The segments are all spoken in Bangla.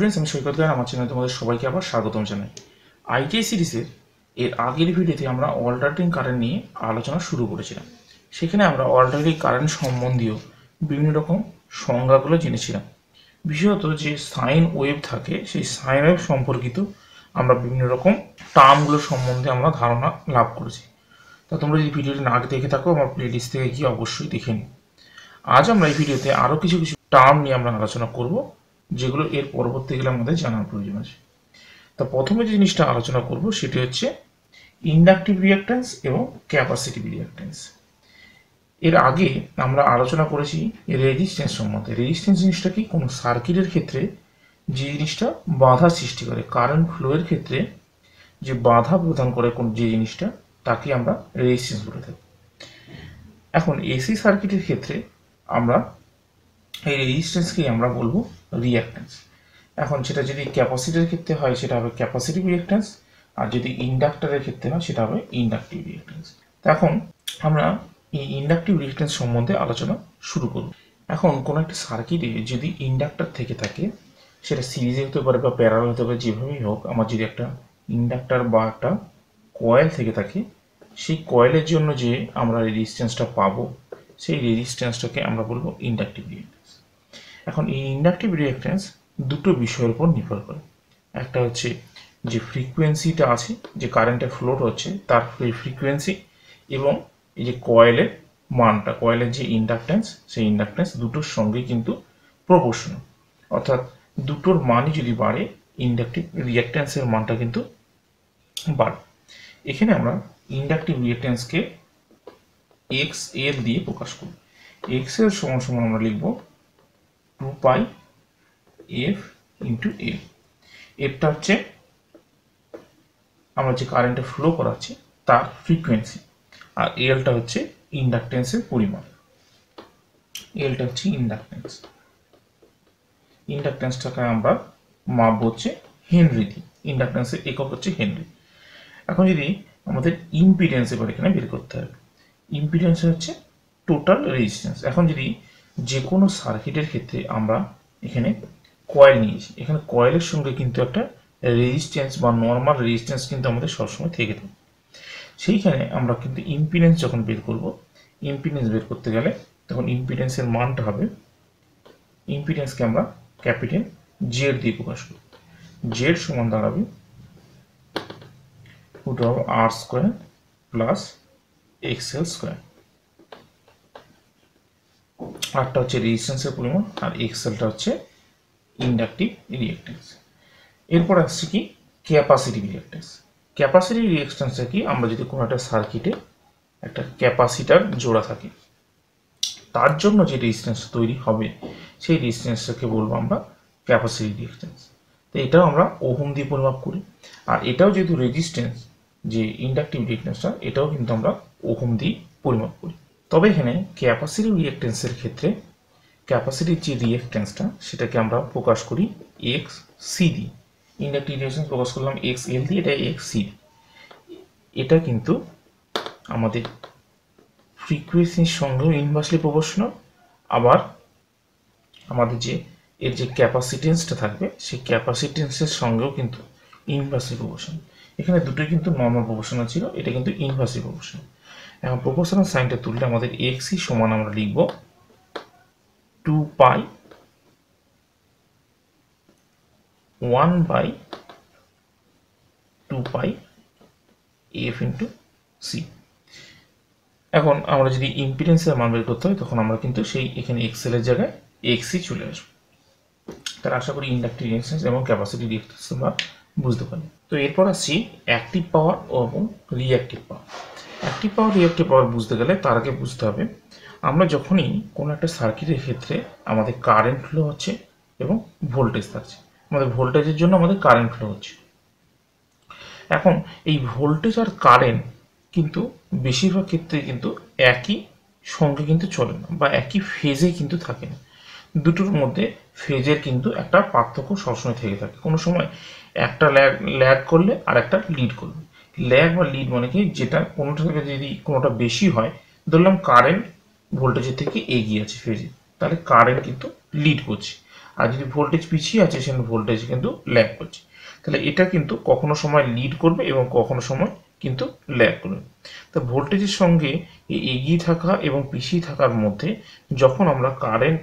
স্টুডেন্টস আমি সৈকত গান আমার চ্যানেলে তোমাদের সবাইকে আবার স্বাগতম জানাই। আইটিআই সিরিজের এর আগের ভিডিওতে আমরা অল্টারনেটিং কারেন্ট নিয়ে আলোচনা শুরু করেছিলাম। সেখানে আমরা অল্টারনেটিং কারেন্ট সম্বন্ধীয় বিভিন্ন রকম সংজ্ঞাগুলো জেনেছিলাম। বিশেষত যে সাইন ওয়েভ থাকে, সেই সাইন ওয়েভ সম্পর্কিত আমরা বিভিন্ন রকম টার্মগুলো সম্বন্ধে আমরা ধারণা লাভ করেছি। তা তোমরা যদি ভিডিওটি না দেখে থাকো, আমার প্লেলিস্ট থেকে গিয়ে অবশ্যই দেখে নিই আজ আমরা এই ভিডিওতে আরও কিছু কিছু টার্ম নিয়ে আমরা আলোচনা করব। যেগুলো এর পরবর্তীকালে আমাদের জানার প্রয়োজন আছে। তা প্রথমে যে জিনিসটা আলোচনা করব সেটি হচ্ছে ইন্ডাকটিভ রিয়াক্ট্যান্স এবং ক্যাপাসিটিভ রিয়াক্ট্যান্স এর আগে আমরা আলোচনা করেছি রেজিস্ট্যান্স সম্বন্ধে। রেজিস্ট্যান্স জিনিসটা কি? কোনো সার্কিটের ক্ষেত্রে যে জিনিসটা বাধা সৃষ্টি করে কারেন্ট ফ্লোয়ের ক্ষেত্রে যে বাধা প্রদান করে কোন যে জিনিসটা, তাকে আমরা রেজিস্ট্যান্স বলে থাকি। এখন এসি সার্কিটের ক্ষেত্রে আমরা এই রেজিস্ট্যান্সকেই আমরা বলব রিয়াক্ট্যান্স এখন সেটা যদি ক্যাপাসিটির ক্ষেত্রে হয়, সেটা হবে ক্যাপাসিটিভ রিয়াক্ট্যান্স আর যদি ইন্ডাক্টরের ক্ষেত্রে হয়, সেটা হবে ইন্ডাকটিভ রিয়াক্ট্যান্স এখন আমরা এই ইন্ডাকটিভ রিয়াক্ট্যান্স সম্বন্ধে আলোচনা শুরু করব। এখন কোনো একটা সার্কিটে যদি ইন্ডাক্টর থেকে থাকে, সেটা সিরিজে হতে পারে বা প্যারাল হতে পারে, যেভাবেই হোক, আমার যদি একটা ইন্ডাক্টর বা একটা কয়েল থেকে থাকে, সেই কয়েলের জন্য যে আমরা রেজিস্ট্যান্সটা পাবো, সেই রেজিস্ট্যান্সটাকে আমরা বলব ইন্ডাকটিভ রিয়াক্ট্যান্স এখন এই ইন্ডাকটিভ রিয়াক্ট্যান্স দুটো বিষয়ের উপর নির্ভর করে। একটা হচ্ছে যে ফ্রিকোয়েন্সিটা আছে, যে কারেন্টের ফ্লোট হচ্ছে, তার ফ্রিকোয়েন্সি এবং এই যে কয়েলের মানটা কয়েলের যে ইন্ডাকট্যান্স সেই ইন্ডাকট্যান্স দুটোর সঙ্গে কিন্তু প্রপোর্শনাল অর্থাৎ দুটোর মানই যদি বাড়ে ইন্ডাকটিভ রিয়াক্ট্যান্সের মানটা কিন্তু বাড়ে। এখানে আমরা ইন্ডাকটিভ রিয়াক্ট্যান্সকে এক্স এল দিয়ে প্রকাশ করি। এক্সের সমান সমান আমরা লিখব two pi F into L এফটা হচ্ছে আমরা যে কারেন্টে ফ্লো করাচ্ছি, তার ফ্রিকোয়েন্সি আর এলটা হচ্ছে ইন্ডাকটেন্সের পরিমাণ। এলটা হচ্ছে ইন্ডাকটেন্স ইন্ডাকটেন্সটাকে আমরা মাপ হচ্ছে হেনরি দিই ইন্ডাকটেন্সের একক হচ্ছে হেনরি এখন যদি আমাদের ইম্পিডেন্স এবার এখানে বের করতে হবে ইম্পিডেন্স হচ্ছে টোটাল রেজিস্ট্যান্স এখন যদি যে কোনো সার্কিটের ক্ষেত্রে আমরা এখানে কয়েল নিয়েছি। এখানে কয়েলের সঙ্গে কিন্তু একটা রেজিস্ট্যান্স বা নর্মাল রেজিস্ট্যান্স কিন্তু আমাদের সবসময় থেকে থাকে। সেইখানে আমরা কিন্তু ইম্পিডেন্স যখন বের করব ইম্পিডেন্স বের করতে গেলে তখন ইম্পিডেন্সের মানটা হবে ইম্পিডেন্সকে আমরা ক্যাপিটাল জেড দিয়ে প্রকাশ করি। জেড সমান দাঁড়াবে root of R square plus XL square আরটা হচ্ছে রেজিস্ট্যান্সের পরিমাণ, আর এক্সেলটা হচ্ছে ইন্ডাকটিভ রিয়েক্টেন্স এরপর আসছে কি? ক্যাপাসিটি রিয়েক্টেন্স ক্যাপাসিটিভ রিয়েক্টেন্সটা কি? আমরা যদি কোনো একটা সার্কিটে একটা ক্যাপাসিটার জোড়া থাকে, তার জন্য যে রেজিস্ট্যান্স তৈরি হবে, সেই রেজিস্ট্যান্সটাকে বলব আমরা ক্যাপাসিটি রিয়েক্টেন্স তো এটাও আমরা ওহম দিয়ে পরিমাপ করি। আর এটাও যেহেতু রেজিস্ট্যান্স যে ইন্ডাকটিভ রিয়েক্টেন্সটা এটাও কিন্তু আমরা ওহম দিয়ে পরিমাপ করি। তবে এখানে ক্যাপাসিটিভ রিয়েক্টেন্সের ক্ষেত্রে ক্যাপাসিটির যে রিয়েক্টেন্সটা সেটাকে আমরা প্রকাশ করি X C the inductive reactance প্রকাশ করলাম এক্স এল দিয়ে এটা এক্স সি এটা কিন্তু আমাদের ফ্রিকুয়েন্সির সঙ্গেও ইনভার্সলি প্রপোর্শনাল আবার আমাদের যে, এর যে ক্যাপাসিটেন্সটা থাকবে, সেই ক্যাপাসিটেন্সের সঙ্গেও কিন্তু ইনভার্সলি প্রপোর্শনাল এখানে দুটোই কিন্তু নর্মাল প্রপোর্শনাল ছিল, এটা কিন্তু ইনভার্সলি প্রপোর্শনাল এখন প্রপোর্শনাল সাইনটা তুললে আমাদের এক্সই সমান আমরা লিখব two pi one by two pi F into C এখন আমরা যদি ইম্পিডেন্সের মান বের করতে হয়, তখন আমরা কিন্তু সেই এখানে এক্সেলের জায়গায় এক্সই চলে আসব। তাহলে আশা করি ইন্ডাকটিভ রিয়েকশন এবং ক্যাপাসিটি রিয়েকশন তোমরা বুঝতে পারি তো এরপর আসছি অ্যাক্টিভ পাওয়ার এবং reactive power active power reactive power বুঝতে গেলে তার আগে বুঝতে হবে, আমরা যখনই কোনো একটা সার্কিটের ক্ষেত্রে আমাদের কারেন্ট ফ্লো হচ্ছে এবং ভোল্টেজ থাকছে। আমাদের ভোল্টেজের জন্য আমাদের কারেন্ট ফ্লো হচ্ছে। এখন এই ভোল্টেজ আর কারেন্ট কিন্তু বেশিরভাগ ক্ষেত্রে কিন্তু একই সঙ্গে কিন্তু চলে না বা একই ফেজে কিন্তু থাকে না। দুটোর মধ্যে ফেজের কিন্তু একটা পার্থক্য সবসময় থেকে থাকে। কোনো সময় একটা ল্যাগ ল্যাগ করলে আর একটা লিড করবে। ল্যাগ বা লিড মানে কি? যেটা কোনোটা থেকে যদি কোনোটা বেশি হয়, ধরলাম কারেন্ট ভোল্টেজের থেকে এগিয়ে আছে ফেজে তাহলে কারেন্ট কিন্তু লিড করছে। আর যদি ভোল্টেজ পিছিয়ে আছে, সেখানে ভোল্টেজ কিন্তু ল্যাগ করছে। তাহলে এটা কিন্তু কখনো সময় লিড করবে এবং কখনো সময় কিন্তু ল্যাগ করবে। তো ভোল্টেজের সঙ্গে এগিয়ে থাকা এবং পিছিয়ে থাকার মধ্যে যখন আমরা কারেন্ট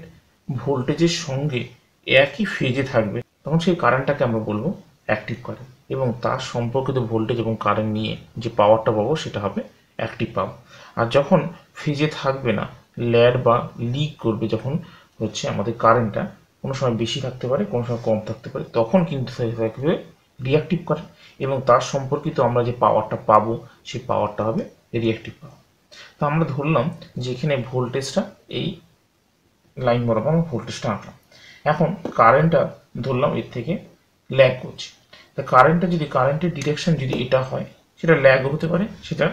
ভোল্টেজের সঙ্গে একই ফেজে থাকবে, তখন সেই কারেন্টটাকে আমরা বলব অ্যাক্টিভ কারেন্ট এবং তার সম্পর্কিত ভোল্টেজ এবং কারেন্ট নিয়ে যে পাওয়ারটা পাবো সেটা হবে অ্যাক্টিভ পাওয়ার আর যখন ফেজে থাকবে না ল্যাড বা লিক করবে যখন হচ্ছে আমাদের কারেন্টটা কোনো সময় বেশি থাকতে পারে, কোনো সময় কম থাকতে পারে, তখন কিন্তু থাকবে রিয়াক্টিভ কারেন্ট এবং তার সম্পর্কিত আমরা যে পাওয়ারটা পাবো, সেই পাওয়ারটা হবে রিয়াক্টিভ পাওয়ার তো আমরা ধরলাম যে এখানে ভোল্টেজটা এই লাইন বরাবর আমরা ভোল্টেজটা আঁকলাম। এখন কারেন্টটা ধরলাম এর থেকে ল্যাগ করছে। তা কারেন্টটা যদি কারেন্টের ডিরেকশন যদি এটা হয়, সেটা ল্যাগ হতে পারে, সেটা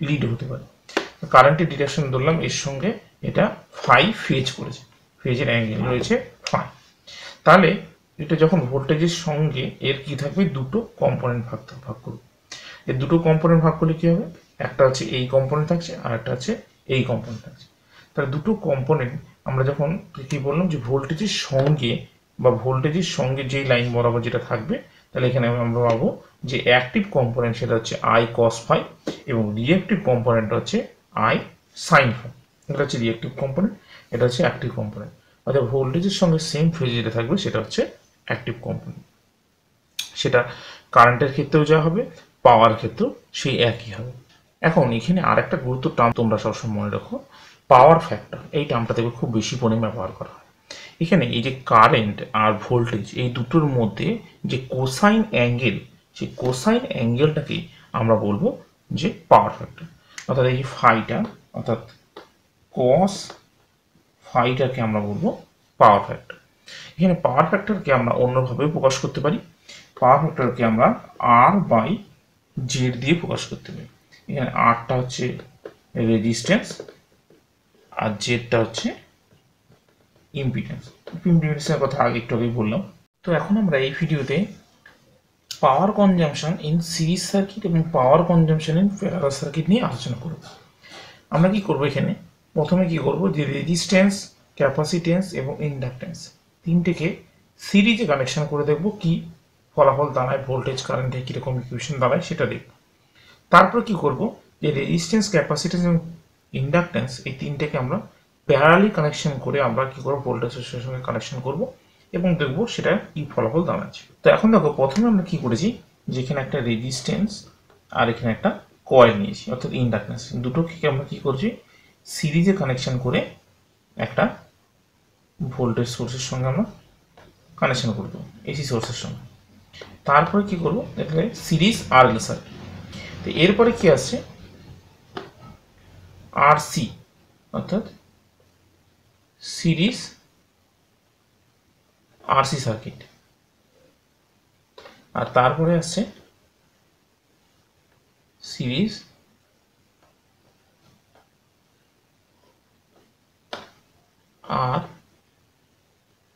লিড হতে পারে। কারেন্টের ডিরেকশন ধরলাম, এর সঙ্গে এটা ফাই ফেজ করেছে। ফেজের অ্যাঙ্গেল রয়েছে ফাই তাহলে এটা যখন ভোল্টেজের সঙ্গে এর কি থাকবে? দুটো কম্পোনেন্ট ভাগ ভাগ করবে। এর দুটো কম্পোনেন্ট ভাগ করলে কি হবে? একটা হচ্ছে এই কম্পোনেন্ট থাকছে, আর একটা হচ্ছে এই কম্পোনেন্ট থাকছে। তাহলে দুটো কম্পোনেন্ট আমরা যখন কি বললাম যে ভোল্টেজের সঙ্গে বা ভোল্টেজের সঙ্গে যেই লাইন বরাবর যেটা থাকবে তাহলে এখানে আমরা পাবো যে অ্যাক্টিভ কম্পোনেন্ট সেটা হচ্ছে আই কস ফাই এবং রিয়েক্টিভ কম্পোনেন্ট হচ্ছে আই সাইন ফাই এটা হচ্ছে রিয়েক্টিভ কম্পোনেন্ট এটা হচ্ছে অ্যাক্টিভ কম্পোনেন্ট অর্থাৎ ভোল্টেজের সঙ্গে সেম ফেজ যেটা থাকবে সেটা হচ্ছে অ্যাক্টিভ কম্পোনেন্ট সেটা কারেন্টের ক্ষেত্রেও যা হবে পাওয়ার ক্ষেত্রেও সেই একই হবে। এখন এখানে আর একটা গুরুত্ব টার্ম তোমরা সবসময় মনে রাখো পাওয়ার ফ্যাক্টর এই টার্মটা দেখবে খুব বেশি পরিমাণে ব্যবহার করা হয়। এখানে এই যে কারেন্ট আর ভোল্টেজ এই দুটোর মধ্যে যে কোসাইন অ্যাঙ্গেল সেই কোসাইন অ্যাঙ্গেলটাকে আমরা বলব যে পাওয়ার ফ্যাক্টর অর্থাৎ এই ফাইটা অর্থাৎ কস ফাইটাকে আমরা বলব পাওয়ার ফ্যাক্টর এখানে পাওয়ার ফ্যাক্টরকে আমরা অন্যভাবে প্রকাশ করতে পারি। পাওয়ার ফ্যাক্টরকে আমরা আর বাই জেড দিয়ে প্রকাশ করতে পারি। এখানে আরটা হচ্ছে রেজিস্ট্যান্স আর জেডটা হচ্ছে ইম্পিডেন্স ইম্পিডেন্সের কথা আগে একটু আগেই বললাম। তো এখন আমরা এই ভিডিওতে power consumption in series circuit এবং power consumption in parallel circuit নিয়ে আলোচনা করব। আমরা কি করব এখানে? প্রথমে কি করব? যে রেজিস্ট্যান্স ক্যাপাসিটেন্স এবং ইন্ডাকটেন্স তিনটেকে সিরিজে কানেকশন করে দেখব কি ফলাফল দাঁড়ায় ভোল্টেজ কারেন্টে কীরকম ইকুয়েশন দাঁড়ায় সেটা দেখব। তারপর কি করব? যে রেজিস্ট্যান্স ক্যাপাসিটেন্স এবং ইন্ডাকটেন্স এই তিনটেকে আমরা প্যারালি কানেকশন করে আমরা কি করব? ভোল্টেজ সোর্সের সঙ্গে কানেকশন করব। এবং দেখব সেটা কি ফলাফল দাঁড়াচ্ছে। তো এখন দেখো, প্রথমে আমরা কি করেছি? যেখানে একটা রেজিস্ট্যান্স আর এখানে একটা কয়েল নিয়েছি, অর্থাৎ ইন্ডাকটেন্স দুটোকে আমরা কি করছি? সিরিজে কানেকশন করে একটা ভোল্টেজ সোর্সের সঙ্গে আমরা কানেকশন করে দেবো এসি সোর্সের সঙ্গে। তারপরে কি করব? এখানে সিরিজ আর এল তো এরপরে কি আসছে? আর সি অর্থাৎ সিরিজ আরসি সার্কিট আর তারপরে আসছে সিরিজ আর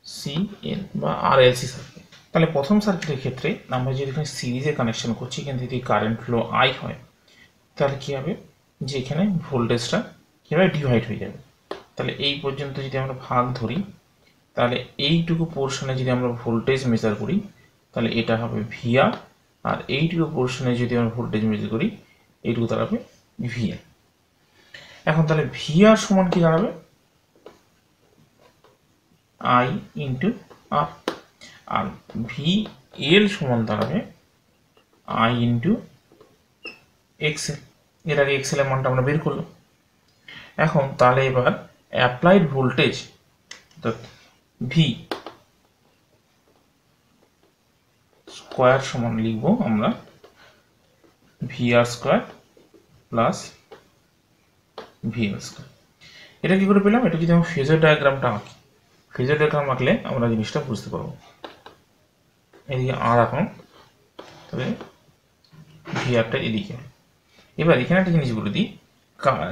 সি এল বা আর এল সি সার্কিট তাহলে প্রথম সার্কিটের ক্ষেত্রে আমরা যদি এখানে সিরিজে কানেকশন করছি, এখান যদি কারেন্ট ফ্লো আই হয়, তাহলে কী হবে? যে এখানে ভোল্টেজটা কীভাবে ডিভাইড হয়ে যাবে। তাহলে এই পর্যন্ত যদি আমরা ভাগ ধরি তাহলে এইটুকু পোর্শনে যদি আমরা ভোল্টেজ মেজার করি, তাহলে এটা হবে ভিআর আর এইটুকু পোর্শনে যদি আমরা ভোল্টেজ মেজার করি, এইটুকু দাঁড়াবে ভিএল এখন তাহলে ভিআর সমান কি দাঁড়াবে? আই ইন্টু আর আর ভি এল সমান দাঁড়াবে আই ইন্টু এক্সেল এর আগে এক্সেলের মানটা আমরা বের করলাম। এখন তাহলে এবার অ্যাপ্লাইড ভোল্টেজ অর্থাৎ ভি স্কোয়ার সমান লিখব আমরা। V R square plus V R square এটা কি করে পেলাম? এটা যদি আমি ফেজার ডায়াগ্রামটা আঁকি। ফেজার ডায়াগ্রাম আঁকলে আমরা জিনিসটা বুঝতে পারব। এদিকে আর এখন তবে ভি আরটা এদিকে। এবার এখানে একটা জিনিস বলে দিই।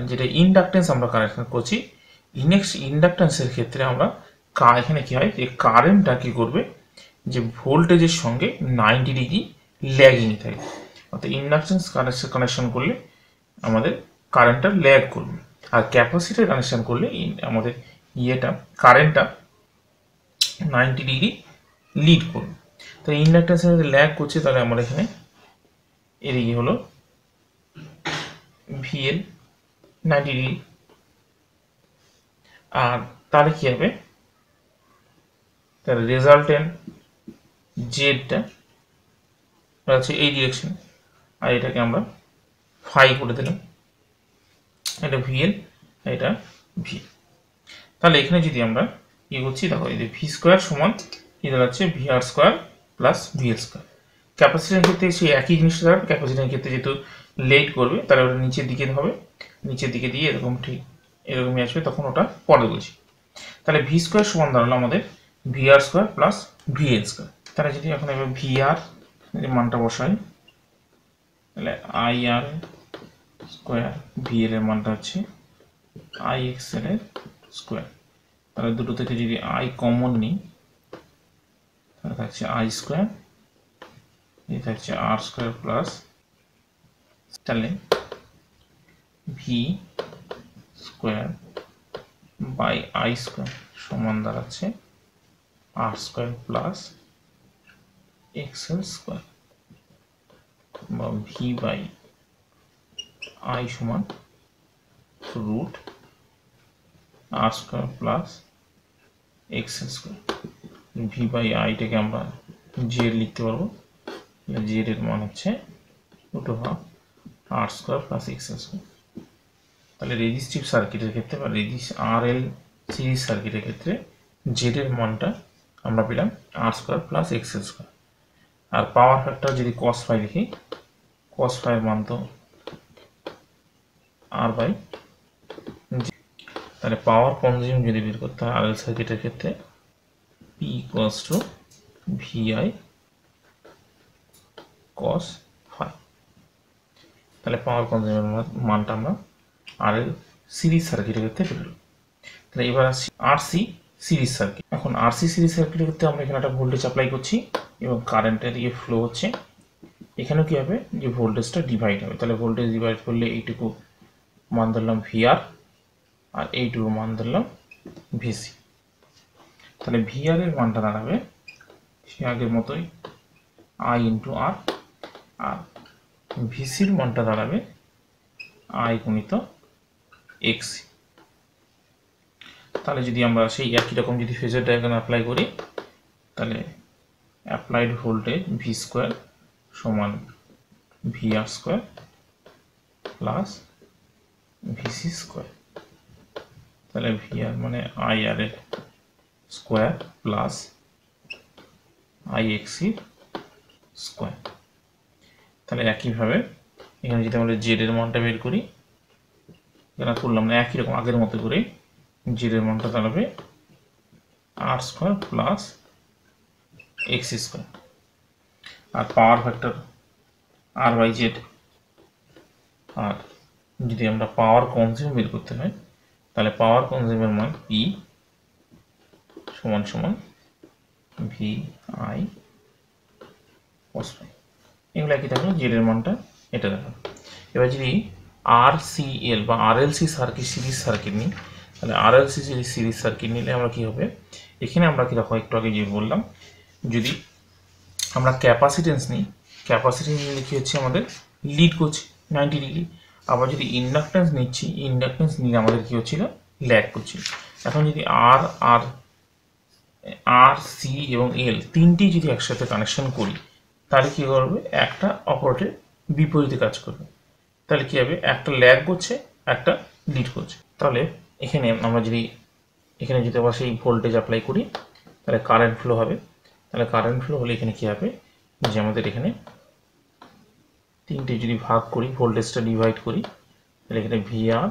যেটা ইন্ডাকটেন্স আমরা কানেকশন করছি ইনেক্স ইন্ডাকটেন্সের ক্ষেত্রে আমরা এখানে কি হয় যে কারেন্টটা কি করবে? যে ভোল্টেজের সঙ্গে নাইনটি ডিগ্রি ল্যাগিং থাকে। অর্থাৎ ইন্ডাকটেন্স কানেকশন কানেকশন করলে আমাদের কারেন্টটা ল্যাগ করবে। আর ক্যাপাসিটার কানেকশন করলে আমাদের ইয়েটা কারেন্টটা নাইনটি ডিগ্রি লিড করবে। তাহলে ইন্ডাক্টেন্সের সাথে ল্যাগ করছে, তাহলে আমরা এখানে এদিকে হলো ভিএল নাইনটি ডিগ্রি আর তাহলে কী হবে? তাহলে রেজাল্টেন্ট জেডটা আছে এই ডিরেকশন আর এটাকে আমরা ফাই করে দিলাম। এটা ভিএল এটা ভি তাহলে এখানে যদি আমরা ই করছি, দেখো এই যে ভি স্কোয়ার সমান কি দাঁড়াচ্ছে V R square plus VL square ক্যাপাসিটির ক্ষেত্রে সেই একই জিনিসটা দাঁড়াবে। ক্যাপাসিটির ক্ষেত্রে যেহেতু লেট করবে, তাহলে ওটা নিচের দিকে হবে। নিচের দিকে দিয়ে এরকম ঠিক এরকমই আসবে, তখন ওটা পরে বলছি। তাহলে ভি স্কোয়ার সমান দাঁড়াল আমাদের V R square plus VL square তাহলে যদি এখন এবার ভি আর মানটা বসাই তাহলে আই আর স্কোয়ার ভিএল এর মানটা হচ্ছে আই এক্সেল এর স্কোয়ার তাহলে দুটো থেকে যদি আই কমন নিই, তাহলে থাকছে আই স্কোয়ার এই থাকছে আর স্কোয়ার প্লাস তাহলে V square by I square সমান দাঁড়াচ্ছে R square plus XL square বা ভি বাই আই সমান root R square plus X square V by আইটাকে আমরা জেড লিখতে পারব জেড এর মান হচ্ছে root half R square plus X square তাহলে রেজিস্টিভ সার্কিটের ক্ষেত্রে বা রেজিস আর এল সিরিজ সার্কিটের ক্ষেত্রে জেড এর মানটা আমরা পেলাম R square plus X square আর পাওয়ার ফ্যাক্টর যদি কস ফাই লিখি কস ফাইয়ের মান তো আর বাই তাহলে পাওয়ার কনজিউম যদি বের করতে হয় আরএল সার্কিটের ক্ষেত্রে P equals to VI cos phi তাহলে পাওয়ার কনজিউমের মানটা আমরা আরএল সিরিজ সার্কিটের ক্ষেত্রে পেলাম। তাহলে এবার আসছি আরসি সিরিজ সার্কিট এখন আরসি সিরিজ সার্কিটের ক্ষেত্রে আমরা এখানে একটা ভোল্টেজ অ্যাপ্লাই করছি এবং কারেন্টের দিকে ফ্লো হচ্ছে। এখানেও কী হবে? যে ভোল্টেজটা ডিভাইড হবে। তাহলে ভোল্টেজ ডিভাইড করলে এইটুকু মান ধরলাম ভিআর আর এইটুকু মান ধরলাম ভিসি তাহলে ভিআর এর মানটা দাঁড়াবে সে আগের মতোই আই ইন্টু আর আর ভিসির মানটা দাঁড়াবে আই গুণিত এক্সি তাহলে যদি আমরা সেই একই রকম যদি ফেজার ডায়াগ্রাম অ্যাপ্লাই করি, তাহলে অ্যাপ্লাইড ভোল্টেজ ভি স্কোয়ার সমান V R square plus VC square তাহলে ভি আর মানে আই আর এর স্কোয়ার প্লাস আই এক্সির স্কোয়ার তাহলে একইভাবে এখানে যদি আমরা জেড এর মানটা বের করি এখানে করলাম না, একই রকম আগের মতো করে জেড এর মানটা দাঁড়াবে R square plus X square R power factor R by Z আর যদি আমরা পাওয়ার কনজিউম বের করতে হয়, তাহলে পাওয়ার কনজিউমের মান পি সমান সমান ভি আই কস ফাই এগুলো একই থাকল জেড এর মানটা এটা দেখো এবার যদি আর সি এল বা R L C circuit series circuit নিই তাহলে আর এল সিরিজ সার্কিট নিলে আমরা কি হবে? এখানে আমরা কি দেখো, একটু আগে যে বললাম, যদি আমরা ক্যাপাসিটেন্স নিই ক্যাপাসিটেন্স নিলে কি হচ্ছে আমাদের? লিড করছে নাইনটি ডিগ্রি আবার যদি ইন্ডাকটেন্স নিচ্ছি ইন্ডাকটেন্স নিলে আমাদের কী হচ্ছিল? ল্যাগ করছিল। এখন যদি আর আর আর সি এবং এল তিনটি যদি একসাথে কানেকশন করি, তাহলে কী করবে? একটা অপরটির বিপরীতে কাজ করবে। তাহলে কী হবে? একটা ল্যাগ করছে, একটা লিড করছে। তাহলে এখানে আমরা যদি, এখানে যদি আবার সেই ভোল্টেজ অ্যাপ্লাই করি, তাহলে কারেন্ট ফ্লো হবে। তাহলে কারেন্ট ফ্লো হলে এখানে কী হবে? যে আমাদের এখানে তিনটে যদি ভাগ করি ভোল্টেজটা ডিভাইড করি, তাহলে এখানে ভিআর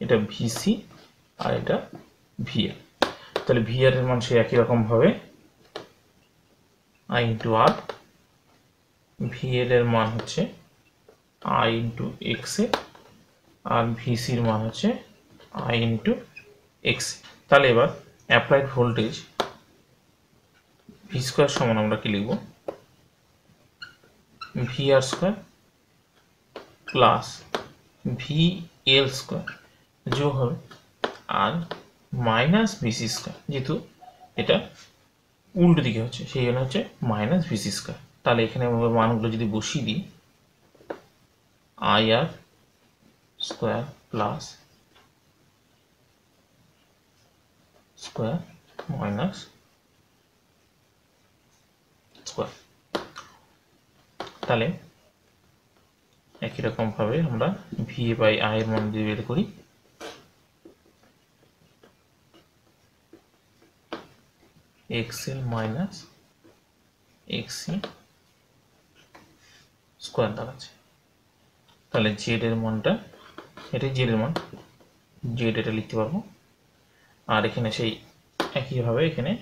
এটা ভিসি আর এটা ভিএল তাহলে ভিআর এর মান সে একই রকম হবে। আই ইন্টু আর ভিএল এর মান হচ্ছে আই ইন্টু এক্স আর ভিসির মান হচ্ছে আই ইন্টু এক্স তাহলে এবার অ্যাপ্লাইড ভোল্টেজ ভি স্কোয়ার সমান আমরা কি লিখব? V R square plus V L square যোগ হবে আর মাইনাস ভিসি স্কোয়ার যেহেতু এটা উল্টো দিকে হচ্ছে, সেই জন্য হচ্ছে মাইনাস ভিসি স্কোয়ার তাহলে এখানে মানগুলো যদি বসিয়ে দিই I R square plus square minus square তাহলে একই রকম ভাবে আমরা ভি বাই আই এর মান দিয়ে বের করি। এক্সএল মাইনাস এক্সি স্কোয়ার দাঁড়াচ্ছে। তাহলে জেড এর মানটা এটাই জেড এর মান। জেড এটা লিখতে পারব। আর এখানে সেই একইভাবে এখানে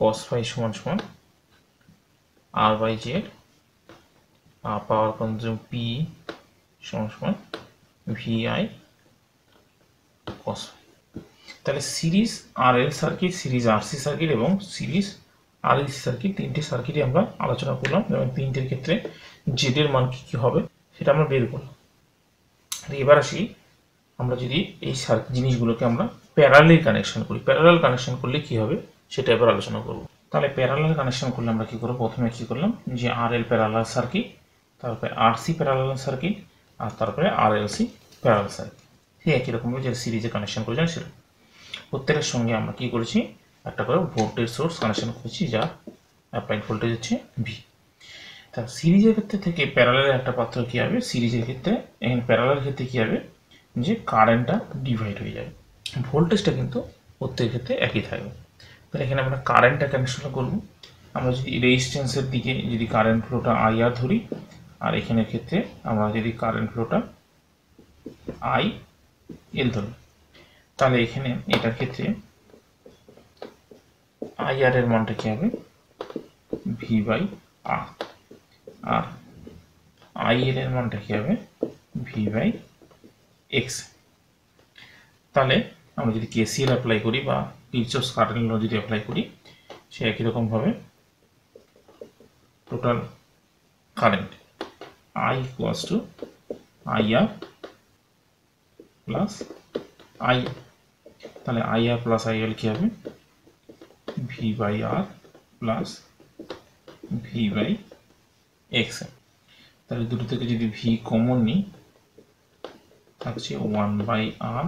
cos ফাই সমান সমান আর বাই জেড আর পাওয়ার কনজিউম পি সমান সমান ভিআই cos তাহলে series R L circuit series RC circuit এবং সিরিজ আর এলসি সার্কিট তিনটে সার্কিটই আমরা আলোচনা করলাম এবং তিনটের ক্ষেত্রে জেডের মান কী কী হবে সেটা আমরা বের করলাম। এবার আসি আমরা যদি এই জিনিসগুলোকে আমরা প্যারালাল কানেকশন করি। প্যারালাল কানেকশন করলে কি হবে? সেটা এবার আলোচনা করব। তাহলে প্যারালাল কানেকশন করলে আমরা কি করব? প্রথমে কি করলাম? যে আর এল প্যারালাল সার্কিট তারপরে আর সি প্যারালাল সার্কিট আর তারপরে R L C parallel circuit ঠিক একই রকমভাবে যে সিরিজে কানেকশন করেছেন সেটা। প্রত্যেকের সঙ্গে আমরা কি করেছি? একটা করে ভোল্টেজ সোর্স কানেকশন করেছি, যা অ্যাপ্লাইড ভোল্টেজ হচ্ছে ভি তা সিরিজের ক্ষেত্রে থেকে প্যারালালের একটা পাত্র কী হবে? সিরিজের ক্ষেত্রে, এখানে প্যারালালের ক্ষেত্রে কী হবে? যে কারেন্টটা ডিভাইড হয়ে যাবে ভোল্টেজটা কিন্তু প্রত্যেক ক্ষেত্রে একই থাকবে। তাহলে এখানে আমরা কারেন্টটা কানেকশন করব। আমরা যদি রেজিস্ট্যান্সের দিকে যদি কারেন্ট ফ্লোটা আইআর ধরি, আর এখানের ক্ষেত্রে আমরা যদি কারেন্ট ফ্লোটা আই এল ধরি, তাহলে এখানে এটার ক্ষেত্রে আইআর এর মানটা কি হবে? ভি বাই আর আর আইএল এর মানটা কি হবে? ভি বাই এক্স তাহলে আমরা যদি কেসিএল অ্যাপ্লাই করি বা কিরচফস কারেন্ট ল যদি অ্যাপ্লাই করি, সে একই রকমভাবে total current I equals to IR plus I তাহলে আইআর প্লাস আইএল কি হবে? V by R plus V by X তাহলে দুটো থেকে যদি ভি কমন নিই থাকছে ওয়ান বাই আর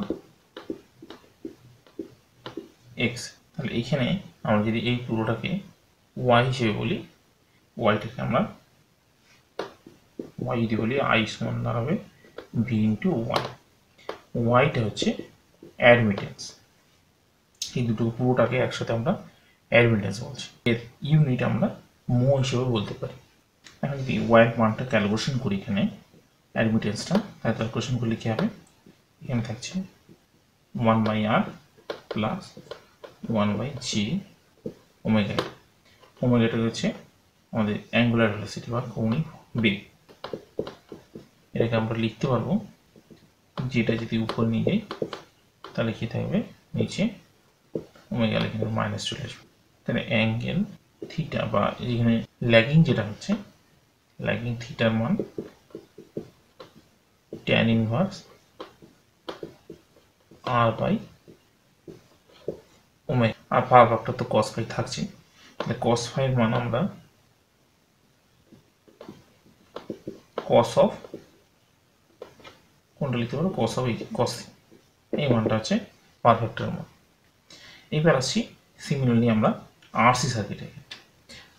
এক্স তাহলে এইখানে আমরা যদি এই পুরোটাকে ওয়াই হিসেবে বলি ওয়াইটাকে আমরা ওয়াই যদি বলি আই সমান দাঁড়াবে ভি ইন্টু ওয়াই ওয়াইটা হচ্ছে অ্যাডমিটেন্স এই দুটো পুরোটাকে একসাথে আমরা অ্যাডমিটেন্স বলছি। এর ইউনিট আমরা মো হিসেবে বলতে পারি। এখন যদি ওয়াইয়ের মানটা ক্যালকুলেশন করি এখানে অ্যাডমিটেন্সটা, তাহলে ক্যালকুলেশন করলে কী হবে এখানে থাকছে। One by R plus one by G omega ওমেগাটা হচ্ছে আমাদের অ্যাঙ্গুলার ভেলোসিটি বা কৌণিক বেগ। এটাকে আমরা লিখতে পারব, যেটা যদি উপর নিয়ে যাই, তাহলে কী থাকবে? নিচে ওমেগা এখানে মাইনাস চলে আসবে। তাহলে অ্যাঙ্গেল থিটা বা এখানে ল্যাগিং যেটা হচ্ছে ল্যাগিং থিটার মান tan inverse R by omega R power factor তো কস ফাই থাকছে কস ফাইয়ের মান আমরা কস অফ কোনটা লিখতে পারো কস অফ কস এই মানটা হচ্ছে পাওয়ার ফ্যাক্টরের মান। এবার আসছি সিমিলারলি আমরা আরসি সার্কিটের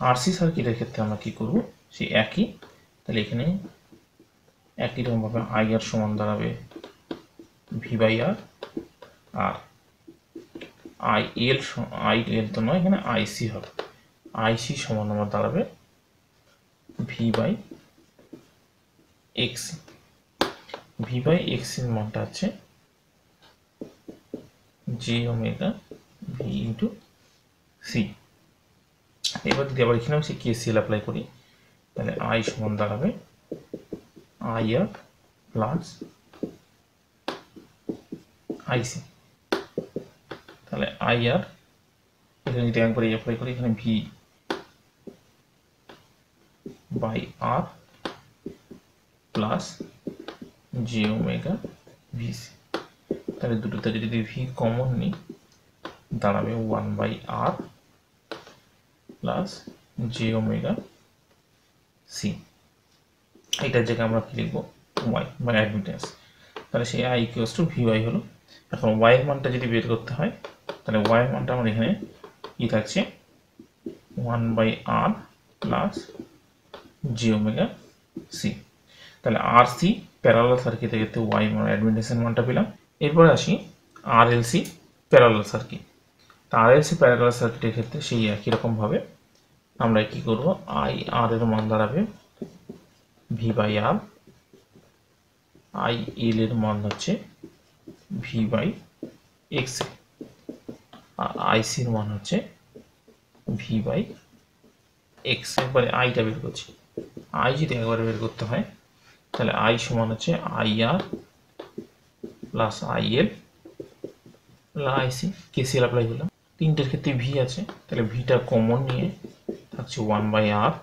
আরসি সার্কিটের ক্ষেত্রে আমরা কি করব? সেই একই। তাহলে এখানে একই রকমভাবে আই আর সমান দাঁড়াবে ভি বাই আর আর আই এল আই এল তো নয়, এখানে আইসি হবে। আইসি সমান আমার দাঁড়াবে V by X V by এক্সের মানটা আছে j omega V into C এবার যদি আবার এখানেও সে কেসিএল অ্যাপ্লাই করি, তাহলে আই সমান দাঁড়াবে আই আর প্লাস আইসি তাহলে আই আর এখানে যদি একবার অ্যাপ্লাই করি এখানে V by R plus j omega VC তাহলে দুটোতে যদি ভি কমন নিই দাঁড়াবে one by R plus j omega C এইটার জায়গায় আমরা কি লিখব? ওয়াই বা অ্যাডমিটেন্স তাহলে সেই I equals to V Y হলো। এখন ওয়াই এর মানটা যদি বের করতে হয়, তাহলে ওয়াই এর মানটা আমার এখানে কি থাকছে? One by R plus G omega C তাহলে আর সি প্যারালাল সার্কিটের ক্ষেত্রে ওয়াই মানে অ্যাডমিটেন্সের মানটা পেলাম। এরপরে আসি R L C parallel circuit তা আর এল সি প্যারালাল সার্কিটের ক্ষেত্রে সেই একই রকমভাবে আমরা কি করব? আই আর এর মান দাঁড়াবে V by R I L এর মান হচ্ছে ভি বাই এক্স আর আইসির মান হচ্ছে ভি বাই এক্স একবারে আইটা বের করছি। আই যদি একবারে বের করতে হয়, তাহলে আই সমান হচ্ছে I R plus I L IC KCL apply করলাম। তিনটের ক্ষেত্রে ভি আছে, তাহলে ভিটা কমন নিয়ে থাকছে one by R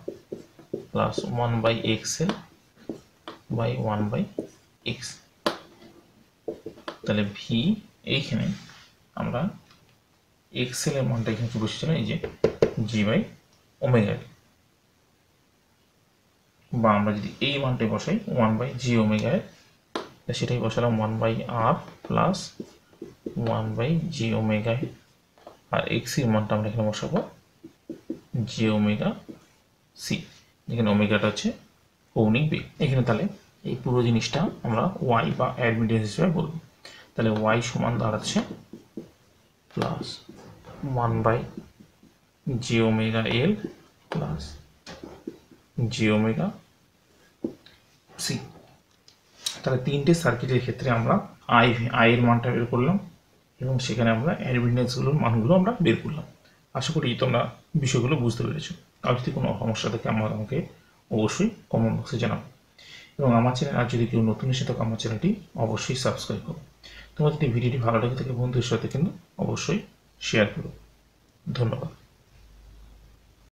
one by X L by one by X তাহলে ভি এইখানে আমরা এক্সেল এর মানটা এখানে কি বসেছিলাম এই যে জি বাই ওমেগা বা আমরা যদি এই মানটাই বসাই ওয়ান বাই জি ওমেগায় সেটাই বসালাম one by R plus one by G ওমেগায় আর এক্সের মানটা আমরা এখানে বসাবো জি ওমেগা সি এখানে ওমেগাটা হচ্ছে কৌণিক বেগ। এখানে তাহলে এই পুরো জিনিসটা আমরা ওয়াই বা অ্যাডমিটেন্স হিসেবে বলব। তাহলে ওয়াই সমান দাঁড়াচ্ছে plus one by G omega L plus G omega C তাহলে তিনটে সার্কিটের ক্ষেত্রে আমরা আই আই এর মানটা বের করলাম এবং সেখানে আমরা অ্যাডমিটেন্সগুলোর মানগুলো আমরা বের করলাম। আশা করি তোমরা বিষয়গুলো বুঝতে পেরেছ। আর যদি কোনো সমস্যা থাকে আমার আমাকে অবশ্যই কমেন্ট বক্সে জানাব। এবং আমার চ্যানেল আর যদি কেউ নতুন এসে থাকে, আমার চ্যানেলটি অবশ্যই সাবস্ক্রাইব করো। তোমার যদি ভিডিওটি ভালো লাগে থাকে বন্ধুদের সাথে কিন্তু অবশ্যই শেয়ার করো। ধন্যবাদ।